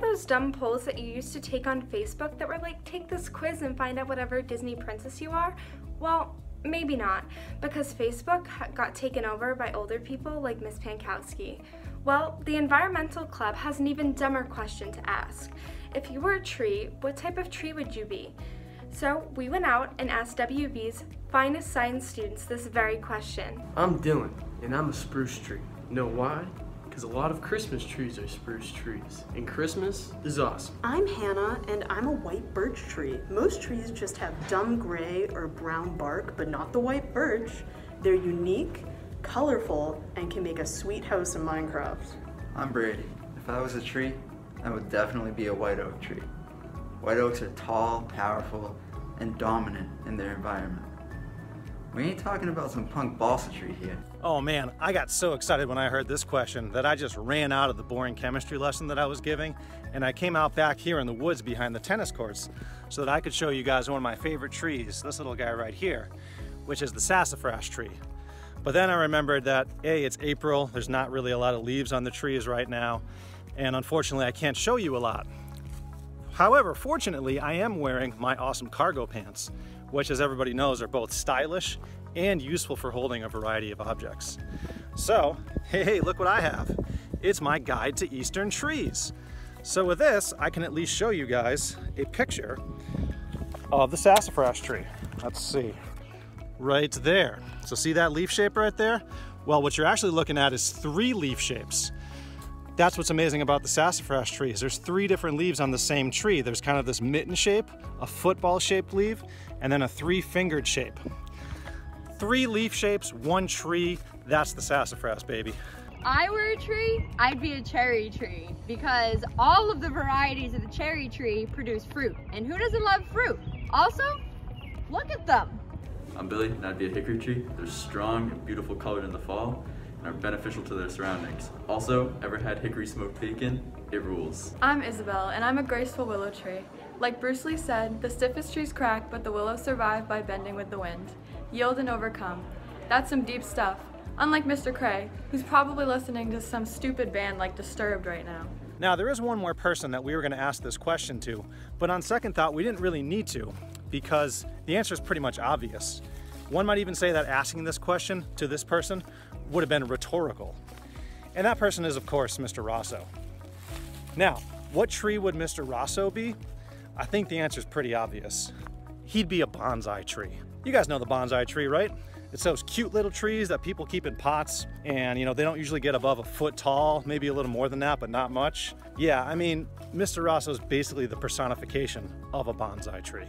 those dumb polls that you used to take on Facebook that were like, take this quiz and find out whatever Disney princess you are? Well, maybe not, because Facebook got taken over by older people like Miss Pankowski. Well, the Environmental Club has an even dumber question to ask. If you were a tree, what type of tree would you be? So we went out and asked WB's finest science students this very question. I'm Dylan, and I'm a spruce tree. Know why? Because a lot of Christmas trees are spruce trees, and Christmas is awesome. I'm Hannah, and I'm a white birch tree. Most trees just have dumb gray or brown bark, but not the white birch. They're unique, colorful, and can make a sweet house in Minecraft. I'm Brady. If I was a tree, I would definitely be a white oak tree. White oaks are tall, powerful, and dominant in their environment. We ain't talking about some punk balsa tree here. Oh man, I got so excited when I heard this question that I just ran out of the boring chemistry lesson that I was giving and I came out back here in the woods behind the tennis courts so that I could show you guys one of my favorite trees, this little guy right here, which is the sassafras tree. But then I remembered that A, it's April, there's not really a lot of leaves on the trees right now, and unfortunately I can't show you a lot. However, fortunately, I am wearing my awesome cargo pants, which as everybody knows are both stylish and useful for holding a variety of objects. So, hey, look what I have. It's my guide to eastern trees. So with this, I can at least show you guys a picture of the sassafras tree. Let's see, right there. So see that leaf shape right there? Well, what you're actually looking at is three leaf shapes. That's what's amazing about the sassafras trees. There's three different leaves on the same tree. There's kind of this mitten shape, a football shaped leaf, and then a three fingered shape. Three leaf shapes, one tree, that's the sassafras, baby. I were a tree, I'd be a cherry tree because all of the varieties of the cherry tree produce fruit. And who doesn't love fruit? Also, look at them. I'm Billy and I'd be a hickory tree. They're strong and beautiful colored in the fall and are beneficial to their surroundings. Also, ever had hickory smoked bacon? It rules. I'm Isabel, and I'm a graceful willow tree. Like Bruce Lee said, the stiffest trees crack, but the willows survive by bending with the wind. Yield and overcome. That's some deep stuff. Unlike Mr. Cray, who's probably listening to some stupid band like Disturbed right now. Now, there is one more person that we were going to ask this question to, but on second thought, we didn't really need to because the answer is pretty much obvious. One might even say that asking this question to this person would have been rhetorical. And that person is, of course, Mr. Rosso. Now, what tree would Mr. Rosso be? I think the answer is pretty obvious. He'd be a bonsai tree. You guys know the bonsai tree, right? It's those cute little trees that people keep in pots and you know, they don't usually get above a foot tall, maybe a little more than that, but not much. Yeah, I mean, Mr. Rosso is basically the personification of a bonsai tree.